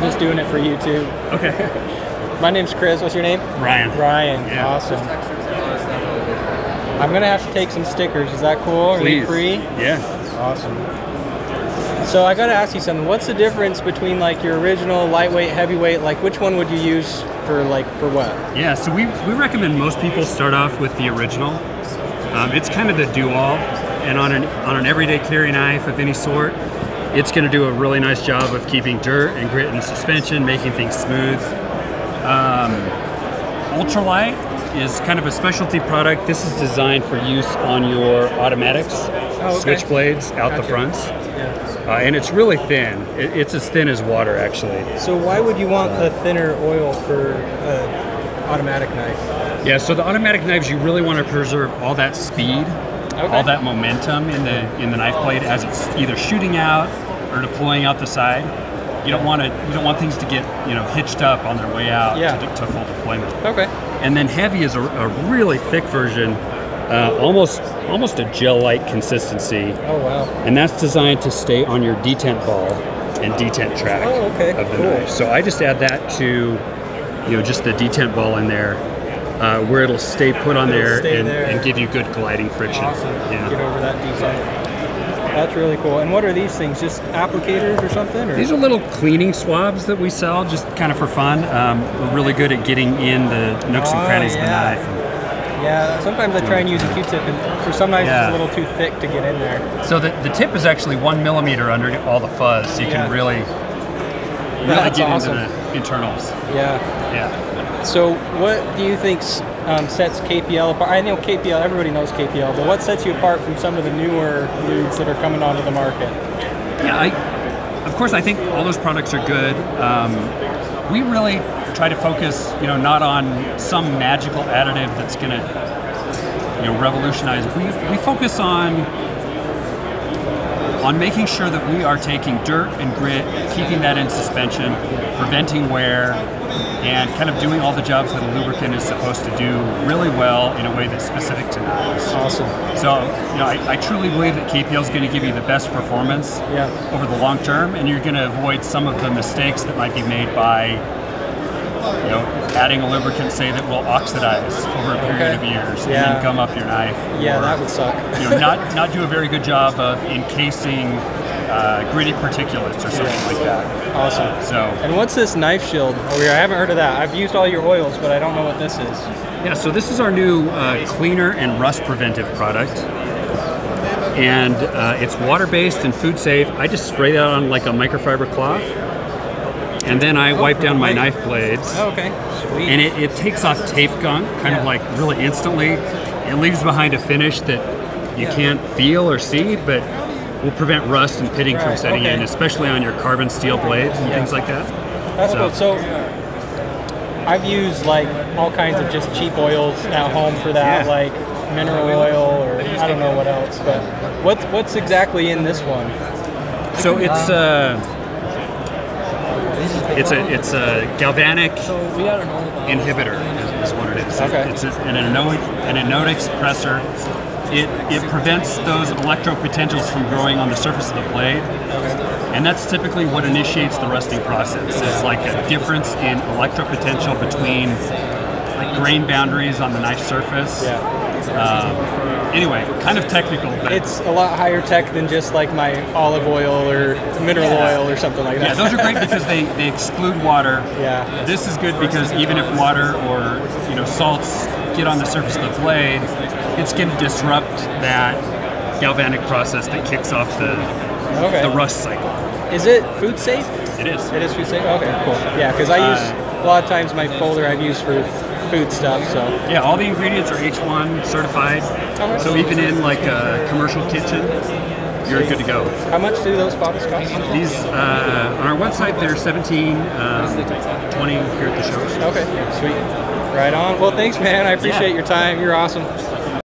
I'm just doing it for YouTube. Okay. My name's Chris. What's your name? Ryan. Ryan. Yeah. Awesome. I'm gonna have to take some stickers. Is that cool? Are they Please. free? Yeah. Awesome. So I gotta ask you something. What's the difference between like your original lightweight, heavyweight? Like which one would you use for like for what? Yeah, so we, we recommend most people start off with the original. Um, it's kind of the do all, and on an, on an everyday carry knife of any sort, it's going to do a really nice job of keeping dirt and grit in suspension, making things smooth. Um, ultralight is kind of a specialty product. This is designed for use on your automatics, Oh, okay. switchblades out the Gotcha. fronts, Yeah. uh, and it's really thin. It, it's as thin as water, actually. So why would you want the thinner oil for an automatic knife? Yeah, so the automatic knives, you really want to preserve all that speed, all that momentum in the in the knife blade as it's either shooting out or deploying out the side. You don't want to you don't want things to get you know hitched up on their way out Yeah. to, to full deployment. Okay. And then heavy is a, a really thick version, uh, almost almost a gel-like consistency, Oh wow. and that's designed to stay on your detent ball and detent track Oh, okay, of the cool. knife. So I just add that to you know just the detent ball in there. Uh, where it'll stay put on It'll there and, there. and give you good gliding friction. Awesome. Yeah. Get over that detent. That's really cool. And what are these things? Just applicators or something? Or? These are little cleaning swabs that we sell just kind of for fun. Um, we're really good at getting in the nooks and Oh, crannies yeah. of the knife. Yeah, sometimes I try and use a Q-tip, and for some knives Yeah. it's a little too thick to get in there. So the, the tip is actually one millimeter under all the fuzz, so you Yeah. can really, really get awesome. into the internals. Yeah. Yeah. So, what do you think um, sets KPL apart? I know KPL, everybody knows KPL, but what sets you apart from some of the newer leads that are coming onto the market? Yeah, I, of course, I think all those products are good. Um, we really try to focus, you know, not on some magical additive that's going to, you know, revolutionize. We, we focus on on making sure that we are taking dirt and grit, keeping that in suspension, preventing wear, and kind of doing all the jobs that a lubricant is supposed to do really well in a way that's specific to knives. Awesome. So, you know, I, I truly believe that KPL is going to give you the best performance Yeah. over the long term, and you're going to avoid some of the mistakes that might be made by, you know, adding a lubricant, say that will oxidize over a period Okay. of years and then gum up your knife. Yeah, or, that would suck. you know, not not do a very good job of encasing uh, gritty particulates or something like that. Awesome. So, And what's this knife shield over here? I haven't heard of that. I've used all your oils, but I don't know what this is. Yeah, so this is our new uh, cleaner and rust preventive product. And uh, it's water based and food safe. I just spray that on like a microfiber cloth. And then I wipe down my knife blades. Oh, okay. Sweet. And it, it takes off tape gunk kind Yeah. of like really instantly. It leaves behind a finish that you Yeah. can't feel or see, but will prevent rust and pitting from setting okay. in, especially on your carbon steel blades and Yeah. things like that. That's So- cool. So I've used like all kinds of just cheap oils at home for that, Yeah. like mineral oil or I don't know what else. But what's what's exactly in this one? So it's uh, it's a it's a galvanic inhibitor is, is what it is. Okay. It's an anode an anodic suppressor. It it prevents those electropotentials from growing on the surface of the blade. And that's typically what initiates the rusting process. It's like a difference in electropotential between like grain boundaries on the knife surface. Yeah. Um, anyway, kind of technical, but It's a lot higher tech than just like my olive oil or mineral Yeah. oil or something like that. yeah, those are great because they, they exclude water. Yeah. This is good because even if water or you know salts get on the surface of the blade, it's going to disrupt that galvanic process that kicks off the Okay. the rust cycle. Is it food safe? It is. It is food safe. Okay, cool. Yeah, because I use Uh, a lot of times my folder I've used for food stuff. So Yeah, all the ingredients are H1 certified. So even in like a commercial kitchen, you're good to go. how much do those bottles cost? These uh, on our website they're 17, um, 20 here at the show. Okay, sweet. Right on. Well, thanks, man. I appreciate your time. You're awesome.